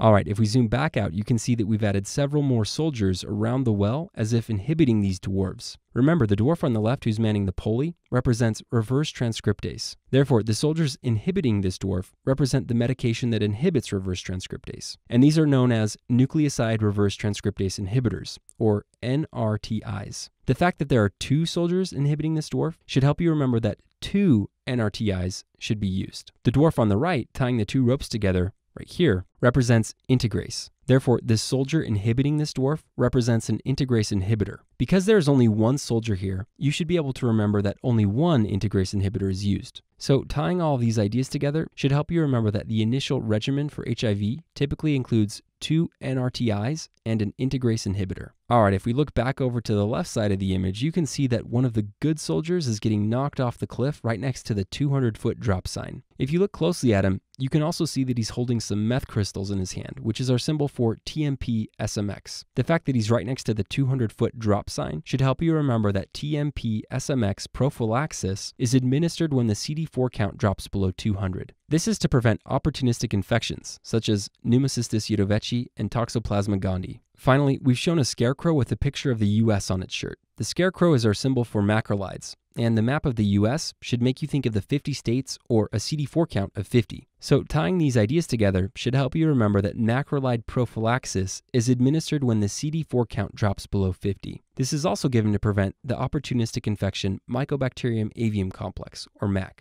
All right, if we zoom back out, you can see that we've added several more soldiers around the well as if inhibiting these dwarves. Remember, the dwarf on the left who's manning the pulley represents reverse transcriptase. Therefore, the soldiers inhibiting this dwarf represent the medication that inhibits reverse transcriptase. And these are known as nucleoside reverse transcriptase inhibitors, or NRTIs. The fact that there are two soldiers inhibiting this dwarf should help you remember that two NRTIs should be used. The dwarf on the right, tying the two ropes together right here, represents integrase. Therefore, this soldier inhibiting this dwarf represents an integrase inhibitor. Because there is only one soldier here, you should be able to remember that only one integrase inhibitor is used. So tying all these ideas together should help you remember that the initial regimen for HIV typically includes two NRTIs and an integrase inhibitor. All right, if we look back over to the left side of the image, you can see that one of the good soldiers is getting knocked off the cliff right next to the 200 foot drop sign. If you look closely at him, you can also see that he's holding some meth crystals in his hand, which is our symbol for TMP SMX. The fact that he's right next to the 200 foot drop sign should help you remember that TMP SMX prophylaxis is administered when the CD4 count drops below 200. This is to prevent opportunistic infections, such as Pneumocystis jirovecii and Toxoplasma gondii. Finally, we've shown a scarecrow with a picture of the US on its shirt. The scarecrow is our symbol for macrolides, and the map of the US should make you think of the 50 states or a CD4 count of 50. So, tying these ideas together should help you remember that macrolide prophylaxis is administered when the CD4 count drops below 50. This is also given to prevent the opportunistic infection Mycobacterium avium complex, or MAC.